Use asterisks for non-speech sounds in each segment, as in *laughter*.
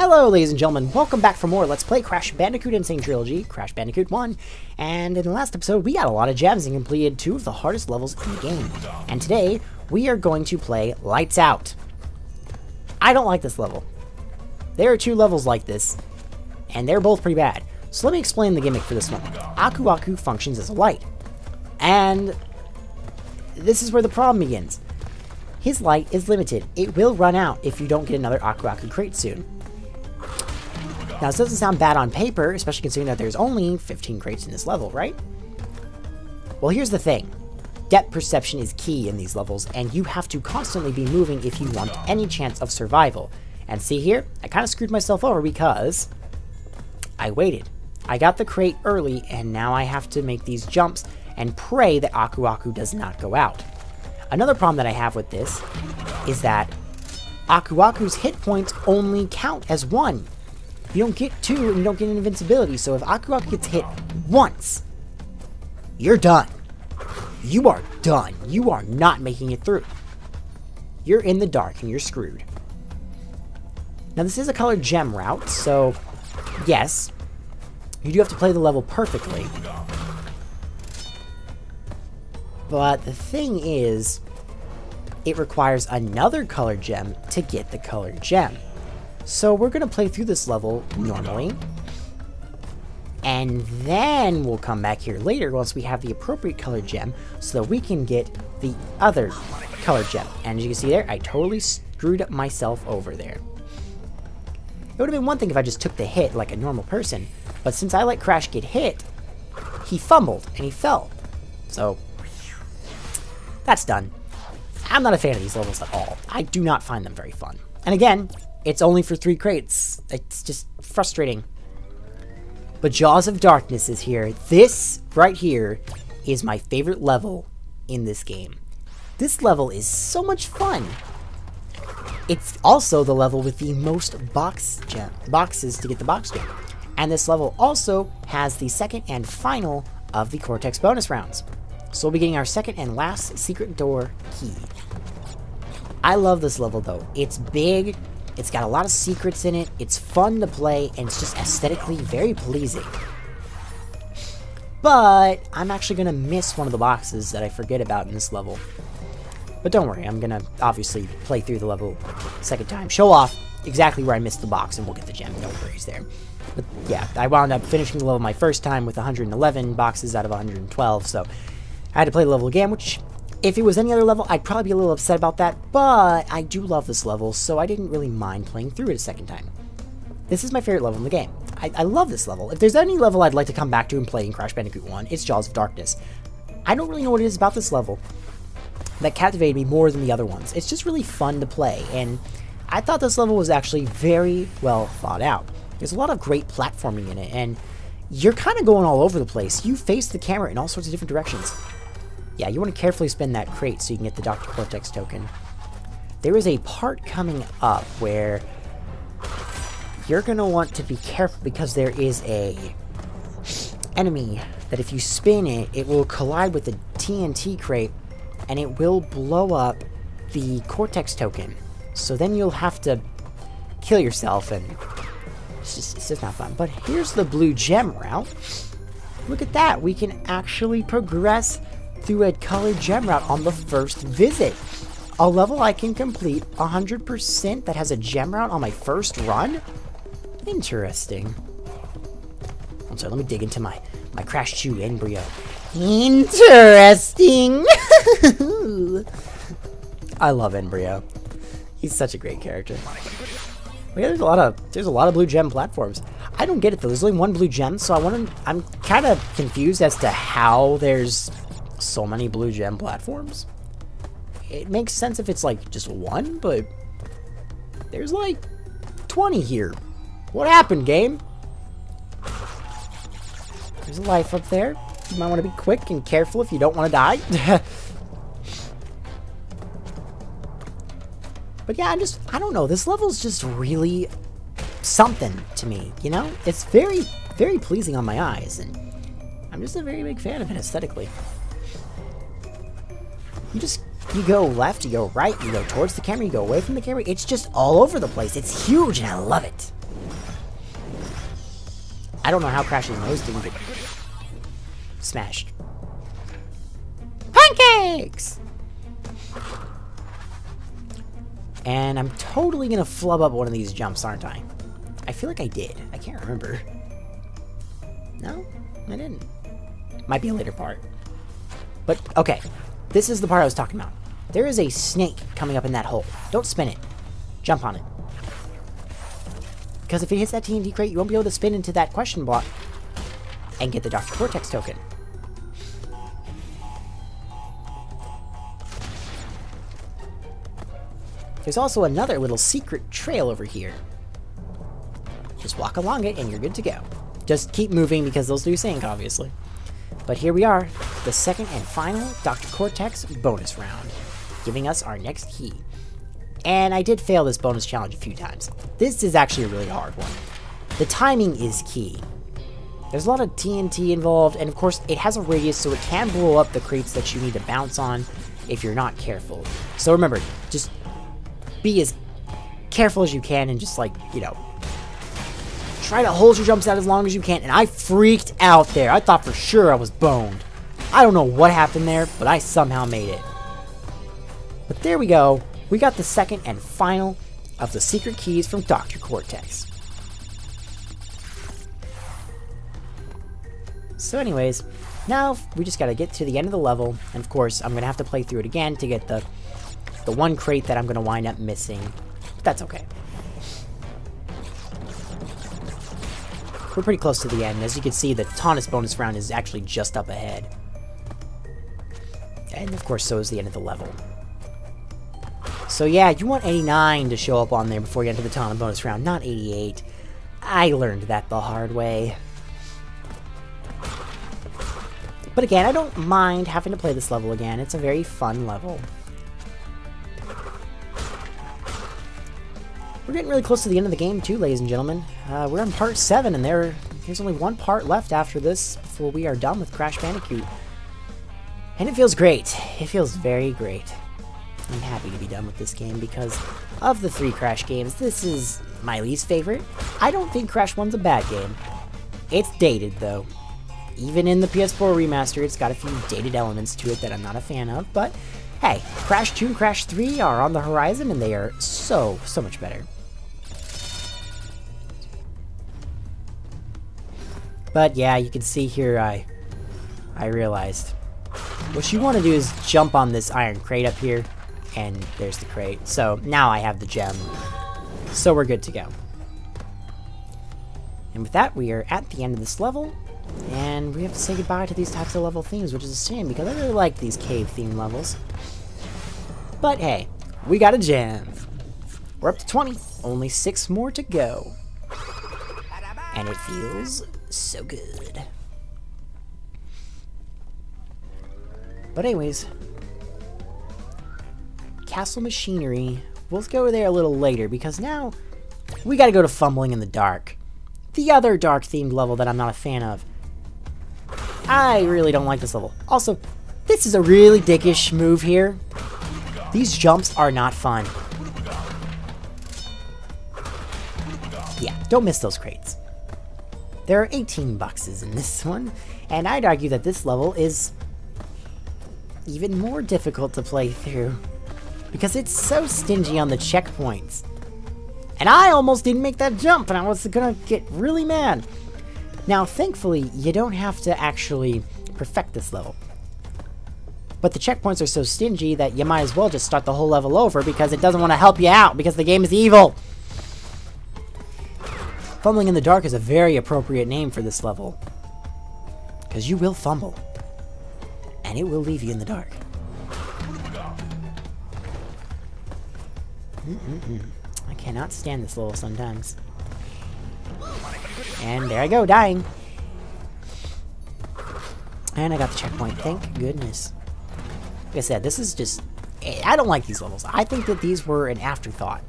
Hello, ladies and gentlemen. Welcome back for more Let's Play Crash Bandicoot N. Sane Trilogy, Crash Bandicoot 1. And in the last episode, we got a lot of gems and completed two of the hardest levels in the game. And today, we are going to play Lights Out. I don't like this level. There are two levels like this, and they're both pretty bad. So let me explain the gimmick for this one. Aku Aku functions as a light. And this is where the problem begins. His light is limited. It will run out if you don't get another Aku Aku crate soon. Now, this doesn't sound bad on paper, especially considering that there's only 15 crates in this level, right? Well, here's the thing. Depth perception is key in these levels, and you have to constantly be moving if you want any chance of survival. And see here, I kind of screwed myself over because I waited. I got the crate early, and now I have to make these jumps and pray that Aku Aku does not go out. Another problem that I have with this is that Aku Aku's hit points only count as one. You don't get two and you don't get an invincibility, so if Aku Aku gets hit once, you're done. You are done. You are not making it through. You're in the dark and you're screwed. Now this is a colored gem route, so yes, you do have to play the level perfectly. But the thing is, it requires another colored gem to get the colored gem. So we're going to play through this level normally. And then we'll come back here later once we have the appropriate colored gem so that we can get the other colored gem. And as you can see there, I totally screwed myself over there. It would have been one thing if I just took the hit like a normal person, but since I let Crash get hit, he fumbled and he fell. So, that's done. I'm not a fan of these levels at all. I do not find them very fun. And again, it's only for three crates. It's just frustrating. But Jaws of Darkness is here. This right here is my favorite level in this game. This level is so much fun. It's also the level with the most box gem boxes to get the box gem. And this level also has the second and final of the Cortex bonus rounds. So we'll be getting our second and last secret door key. I love this level though. It's big, it's got a lot of secrets in it, it's fun to play, and it's just aesthetically very pleasing. But I'm actually going to miss one of the boxes that I forget about in this level. But don't worry, I'm going to obviously play through the level second time. Show off exactly where I missed the box and we'll get the gem. No worries there. But yeah, I wound up finishing the level my first time with 111 boxes out of 112, so I had to play the level again, which if it was any other level, I'd probably be a little upset about that, but I do love this level, so I didn't really mind playing through it a second time. This is my favorite level in the game. I, I, love this level. If there's any level I'd like to come back to and play in Crash Bandicoot 1, it's Jaws of Darkness. I don't really know what it is about this level that captivated me more than the other ones. It's just really fun to play, and I thought this level was actually very well thought out. There's a lot of great platforming in it, and you're kind of going all over the place. You face the camera in all sorts of different directions. Yeah, you want to carefully spin that crate so you can get the Dr. Cortex token. There is a part coming up where you're going to want to be careful because there is a enemy that if you spin it, it will collide with the TNT crate and it will blow up the Cortex token. So then you'll have to kill yourself and it's just, it's just not fun. But here's the blue gem route. Look at that. We can actually progress through a colored gem route on the first visit. A level I can complete 100% that has a gem route on my first run? Interesting. I'm sorry, let me dig into my, my Crash Chew N. Brio. Interesting! *laughs* I love N. Brio. He's such a great character. Yeah, there's a lot of there's a lot of blue gem platforms. I don't get it though. There's only one blue gem, so I want. I'm kind of confused as to how there's so many blue gem platforms. It makes sense if it's like just one, but there's like 20 here. What happened, game? There's a life up there. You might want to be quick and careful if you don't want to die. *laughs* but yeah, I'm just, I don't know. This level's just really something to me, you know? It's very, very pleasing on my eyes, and I'm just a very big fan of it aesthetically. You just You go left, you go right, you go towards the camera, you go away from the camera. It's just all over the place. It's huge and I love it. I don't know how Crash's nose didn't get smashed. Pancakes! And I'm totally gonna flub up one of these jumps, aren't I? I feel like I did. I can't remember. No, I didn't. Might be a later part. But, okay. This is the part I was talking about. There is a snake coming up in that hole. Don't spin it. Jump on it. Because if it hits that TNT crate, you won't be able to spin into that question block and get the Dr. Cortex token. There's also another little secret trail over here. Just walk along it and you're good to go. Just keep moving because those do sink, obviously. But here we are, the second and final Dr. Cortex bonus round, giving us our next key. And I did fail this bonus challenge a few times. This is actually a really hard one. The timing is key. There's a lot of TNT involved, and of course it has a radius so it can blow up the crates that you need to bounce on if you're not careful. So remember, just be as careful as you can and just like, you know, try to hold your jumps out as long as you can. And I freaked out there. I thought for sure I was boned. I don't know what happened there, but I somehow made it. But there we go. We got the second and final of the secret keys from Dr. Cortex. So anyways, now we just gotta get to the end of the level, and of course I'm gonna have to play through it again to get the the one crate that I'm to wind up missing. But that's okay. We're pretty close to the end. As you can see, the Tawna's bonus round is actually just up ahead. And of course, so is the end of the level. So yeah, you want 89 to show up on there before you enter the Tawna's bonus round, not 88. I learned that the hard way. But again, I don't mind having to play this level again. It's a very fun level. We're getting really close to the end of the game too, ladies and gentlemen. Uh, we're on part 7, and there, there's only one part left after this before we are done with Crash Bandicoot. And it feels great. It feels very great. I'm happy to be done with this game because of the three Crash games, this is my least favorite. I don't think Crash 1's a bad game. It's dated, though. Even in the PS4 remaster, it's got a few dated elements to it that I'm not a fan of, but hey, Crash 2 and Crash 3 are on the horizon and they are so, so much better. But yeah, you can see here I I realized. What you want to do is jump on this iron crate up here, and there's the crate. So now I have the gem. So we're good to go. And with that, we are at the end of this level, and we have to say goodbye to these types of level themes, which is a shame, because I really like these cave theme levels. But hey, we got a gem. We're up to 20, only 6 more to go. And it feels so good. But anyways, Castle Machinery, we'll go there a little later because now we gotta go to Fumbling in the Dark. The other dark themed level that I'm not a fan of. I really don't like this level. Also, this is a really dickish move here. These jumps are not fun. Yeah, don't miss those crates. There are 18 boxes in this one, and I'd argue that this level is even more difficult to play through, because it's so stingy on the checkpoints. And I almost didn't make that jump, and I was gonna get really mad. Now, thankfully, you don't have to actually perfect this level. But the checkpoints are so stingy that you might as well just start the whole level over because it doesn't want to help you out because the game is evil. Fumbling in the Dark is a very appropriate name for this level. Because you will fumble. And it will leave you in the dark. Mm -mm -mm. I cannot stand this level sometimes. And there I go, dying. And I got the checkpoint, thank goodness. Like I said, this is just... I don't like these levels. I think that these were an afterthought.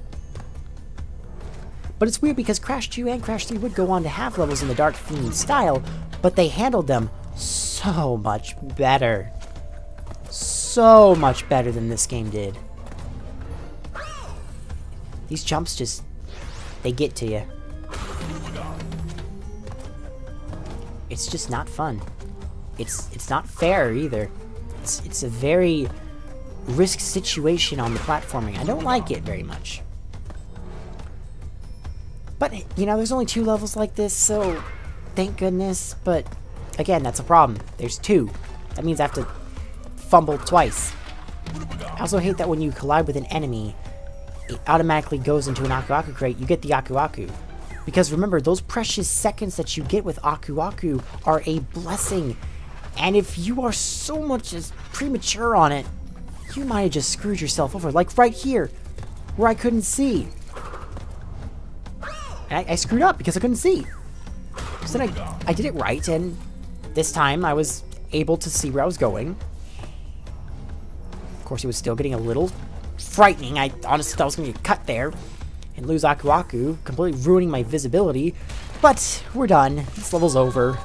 But it's weird because Crash 2 and Crash 3 would go on to have levels in the dark theme style, but they handled them so much better. So so much better than this game did. These jumps just, they get to you. It's just not fun. It's it's not fair either. It's it's a very risk situation on the platforming. I don't like it very much. But, you know, there's only two levels like this, so thank goodness. But, again, that's a problem. There's two. That means I have to fumble twice. I also hate that when you collide with an enemy, it automatically goes into an Aku Aku crate, you get the Aku Aku. Because remember, those precious seconds that you get with Aku Aku are a blessing. And if you are so much as premature on it, you might have just screwed yourself over. Like right here, where I couldn't see. I, I screwed up because I couldn't see. So then I, I did it right, and this time I was able to see where I was going. Of course, it was still getting a little frightening. I honestly thought I was going to get cut there and lose Aku Aku, completely ruining my visibility. But we're done. This level's over.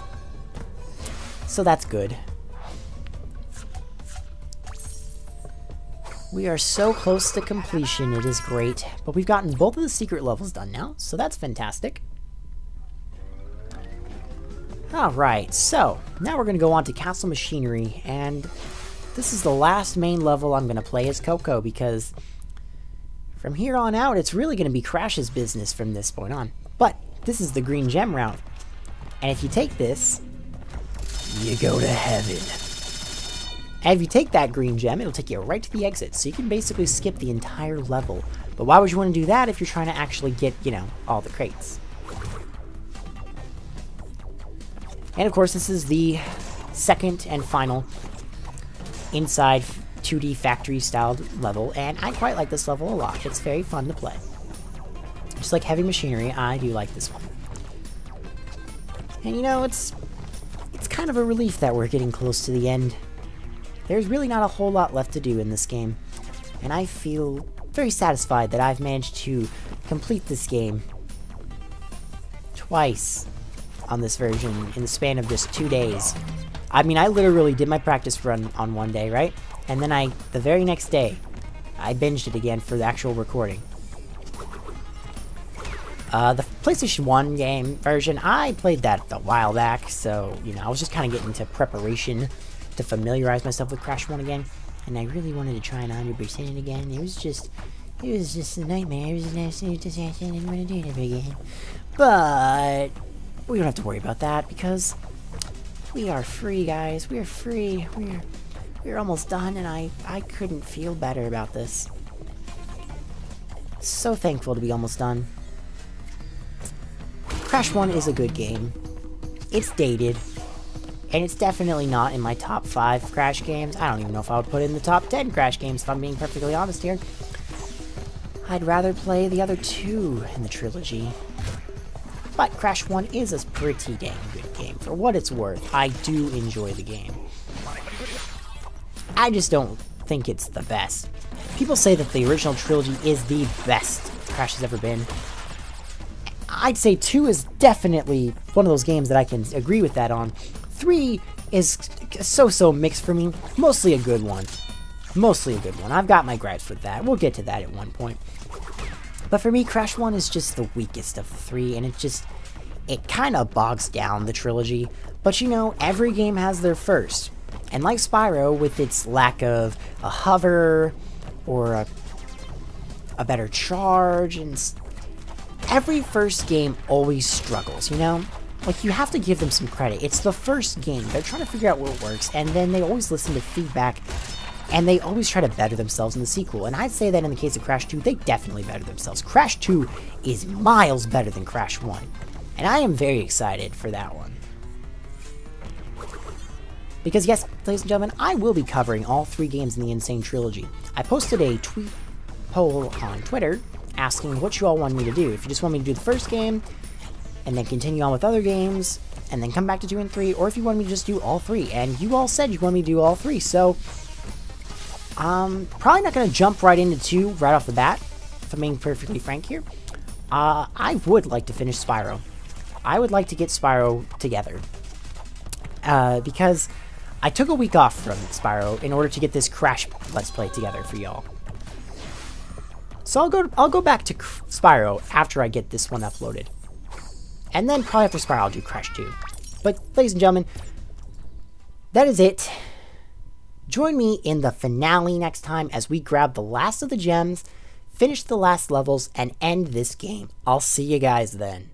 So that's good. We are so close to completion, it is great. But we've gotten both of the secret levels done now, so that's fantastic. Alright, so now we're going to go on to Castle Machinery, and this is the last main level I'm going to play as Coco, because from here on out, it's really going to be Crash's business from this point on. But this is the Green Gem route, and if you take this, you go to heaven. And if you take that green gem, it'll take you right to the exit, so you can basically skip the entire level. But why would you want to do that if you're trying to actually get, you know, all the crates? And of course, this is the second and final inside 2D factory-styled level, and I quite like this level a lot. It's very fun to play. Just like Heavy Machinery, I do like this one. And you know, it's it's kind of a relief that we're getting close to the end. There's really not a whole lot left to do in this game, and I feel very satisfied that I've managed to complete this game twice on this version in the span of just two days. I mean, I literally did my practice run on one day, right? And then I, the very next day, I binged it again for the actual recording. Uh, the PlayStation 1 game version, I played that a while back, so, you know, I was just kind of getting into preparation to familiarize myself with Crash 1 again, and I really wanted to try it 100% it again. It was just, it was just a nightmare. It was an absolute disaster. I didn't want to do it ever again. But we don't have to worry about that because we are free, guys. We are free. We're we're almost done, and I I couldn't feel better about this. So thankful to be almost done. Crash 1 is a good game. It's dated. And it's definitely not in my top 5 Crash games. I don't even know if I would put it in the top 10 Crash games, if I'm being perfectly honest here. I'd rather play the other two in the trilogy. But Crash 1 is a pretty dang good game. For what it's worth, I do enjoy the game. I just don't think it's the best. People say that the original trilogy is the best Crash has ever been. I'd say 2 is definitely one of those games that I can agree with that on. 3 is so-so mixed for me. Mostly a good one. Mostly a good one. I've got my gripes with that. We'll get to that at one point. But for me, Crash 1 is just the weakest of the three, and it just... It kind of bogs down the trilogy. But you know, every game has their first. And like Spyro, with its lack of a hover, or a, a better charge, and every first game always struggles, you know? Like, you have to give them some credit. It's the first game. They're trying to figure out what works, and then they always listen to feedback, and they always try to better themselves in the sequel. And I'd say that in the case of Crash 2, they definitely better themselves. Crash 2 is miles better than Crash 1. And I am very excited for that one. Because yes, ladies and gentlemen, I will be covering all three games in the N. Sane Trilogy. I posted a tweet poll on Twitter asking what you all want me to do. If you just want me to do the first game, and then continue on with other games, and then come back to 2 and 3, or if you want me to just do all three. And you all said you want me to do all three, so... Um, probably not going to jump right into 2 right off the bat, if I'm being perfectly frank here. Uh, I would like to finish Spyro. I would like to get Spyro together. Uh, because I took a week off from Spyro in order to get this Crash Let's Play together for y'all. So I'll go I'll go back to Spyro after I get this one uploaded. And then probably after Spyro I'll do Crash 2. But ladies and gentlemen, that is it. Join me in the finale next time as we grab the last of the gems, finish the last levels, and end this game. I'll see you guys then.